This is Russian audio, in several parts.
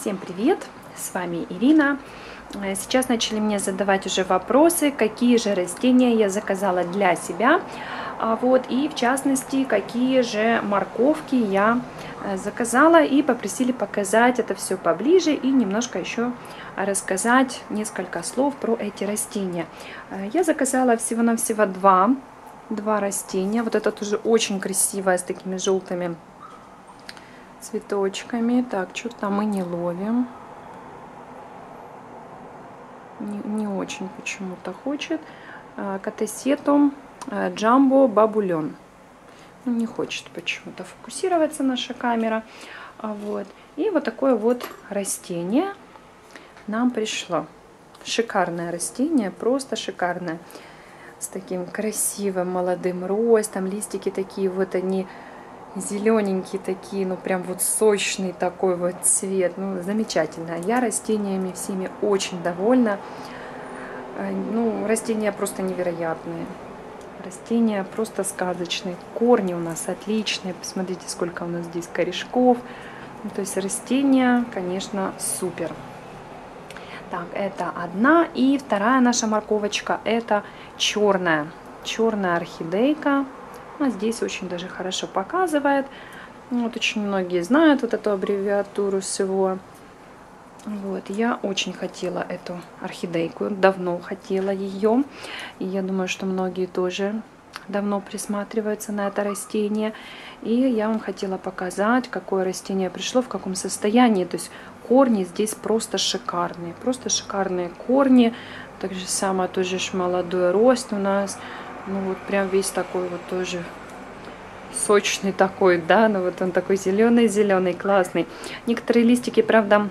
Всем привет! С вами Ирина. Э, сейчас начали мне задавать уже вопросы, какие же растения я заказала для себя. А вот, и в частности, какие же морковки я э, заказала и попросили показать это все поближе и немножко еще рассказать несколько слов про эти растения. Э, я заказала всего-навсего два, два растения. Вот это тоже очень красивое с такими желтыми цветочками. Так, что-то мы не ловим. Не, не очень почему-то хочет. А, Катасетум а, Джамбо Бабулен. Ну, не хочет почему-то фокусироваться наша камера. А, вот. И вот такое вот растение нам пришло. Шикарное растение, просто шикарное. С таким красивым молодым ростом. Листики такие вот они зелененькие такие, ну прям вот сочный такой вот цвет, ну замечательно. Я растениями всеми очень довольна. Э, ну, растения просто невероятные. Растения просто сказочные. Корни у нас отличные. Посмотрите, сколько у нас здесь корешков. Ну, то есть растения, конечно, супер. Так, это одна. И вторая наша морковочка, это черная. Черная орхидейка. А здесь очень даже хорошо показывает. Вот очень многие знают вот эту аббревиатуру всего. Вот, я очень хотела эту орхидейку, давно хотела ее. И я думаю, что многие тоже давно присматриваются на это растение. И я вам хотела показать, какое растение пришло, в каком состоянии. То есть корни здесь просто шикарные, просто шикарные корни. Так же самое тоже молодой рост у нас. Ну вот прям весь такой вот тоже сочный такой, да, ну вот он такой зеленый-зеленый, классный. Некоторые листики, правда,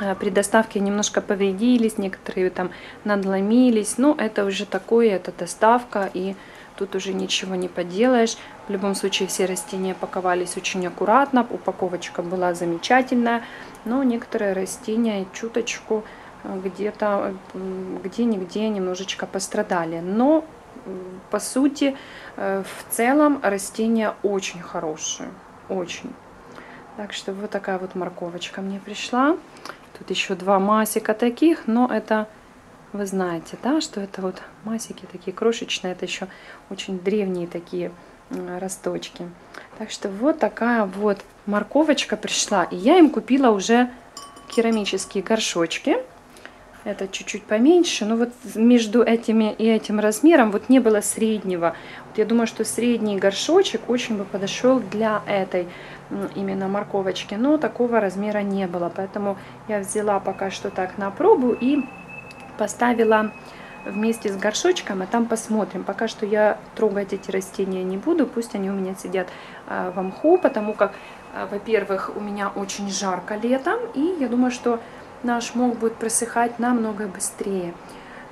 э, при доставке немножко повредились, некоторые там надломились, но это уже такое, это доставка, и тут уже ничего не поделаешь. В любом случае все растения паковались очень аккуратно, упаковочка была замечательная, но некоторые растения чуточку где-то, где-нигде немножечко пострадали. Но по сути, э, в целом растения очень хорошие, очень. Так что вот такая вот морковочка мне пришла. Тут еще два масика таких, но это, вы знаете, да, что это вот масики такие крошечные, это еще очень древние такие росточки. Так что вот такая вот морковочка пришла. И я им купила уже керамические горшочки. Это чуть-чуть поменьше, но вот между этими и этим размером вот не было среднего. Вот я думаю, что средний горшочек очень бы подошел для этой именно морковочки, но такого размера не было. Поэтому я взяла пока что так на пробу и поставила вместе с горшочком, а там посмотрим. Пока что я трогать эти растения не буду, пусть они у меня сидят а, в мху, потому как, а, во-первых, у меня очень жарко летом, и я думаю, что наш мох будет просыхать намного быстрее.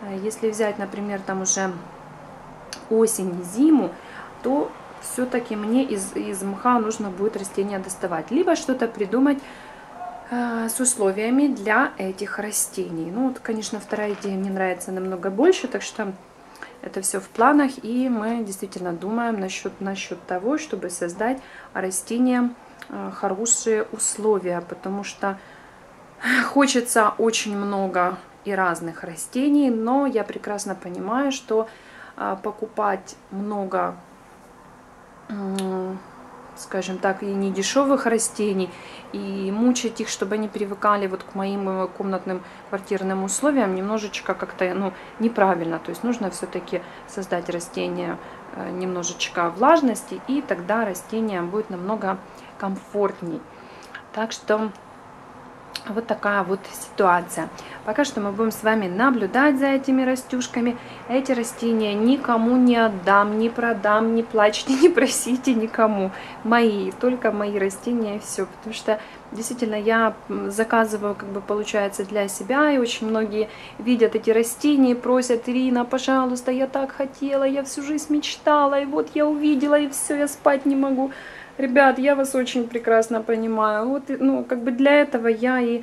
А если взять, например, там уже осень, зиму, то все-таки мне из, из мха нужно будет растения доставать. Либо что-то придумать э, с условиями для этих растений. Ну вот, конечно, вторая идея мне нравится намного больше, так что это все в планах. И мы действительно думаем насчет, насчет того, чтобы создать растениям э, хорошие условия, потому что Хочется очень много и разных растений, но я прекрасно понимаю, что а, покупать много, скажем так, и не дешевых растений, и мучить их, чтобы они привыкали вот к моим э, комнатным квартирным условиям, немножечко как-то ну, неправильно. То есть нужно все-таки создать растение э, немножечко влажности, и тогда растение будет намного комфортней. Так что вот такая вот ситуация. Пока что мы будем с вами наблюдать за этими растюшками. Эти растения никому не отдам, не продам, не плачьте, не просите никому. Мои, только мои растения и все. Потому что действительно я заказываю, как бы получается, для себя. И очень многие видят эти растения просят, Ирина, пожалуйста, я так хотела, я всю жизнь мечтала. И вот я увидела, и все, я спать не могу. Ребят, я вас очень прекрасно понимаю. Вот, ну, как бы для этого я и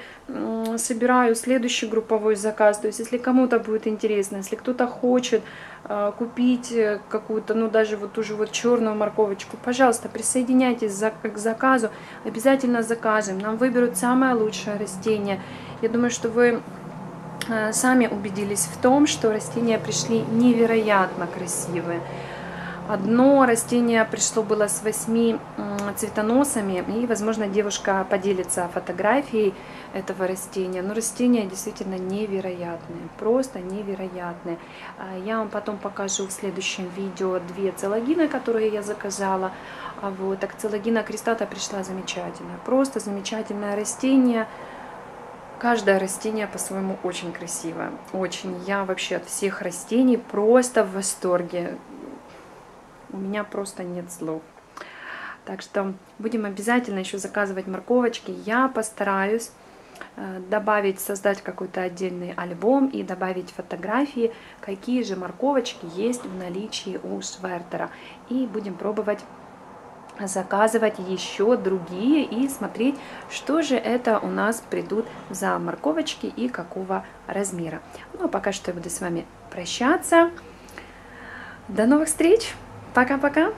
собираю следующий групповой заказ. То есть, если кому-то будет интересно, если кто-то хочет э, купить какую-то, ну, даже вот ту же вот черную морковочку, пожалуйста, присоединяйтесь к заказу, обязательно закажем. Нам выберут самое лучшее растение. Я думаю, что вы э, сами убедились в том, что растения пришли невероятно красивые. Одно растение пришло было с восьми цветоносами, и, возможно, девушка поделится фотографией этого растения. Но растения действительно невероятные, просто невероятные. А, я вам потом покажу в следующем видео две целогины, которые я заказала. А вот, так целогина крестата пришла замечательная, просто замечательное растение. Каждое растение по-своему очень красивое, очень. Я вообще от всех растений просто в восторге у меня просто нет слов. Так что будем обязательно еще заказывать морковочки. Я постараюсь э, добавить, создать какой-то отдельный альбом и добавить фотографии, какие же морковочки есть в наличии у Швертера. И будем пробовать заказывать еще другие и смотреть, что же это у нас придут за морковочки и какого размера. Ну а пока что я буду с вами прощаться. До новых встреч! Пока-пока!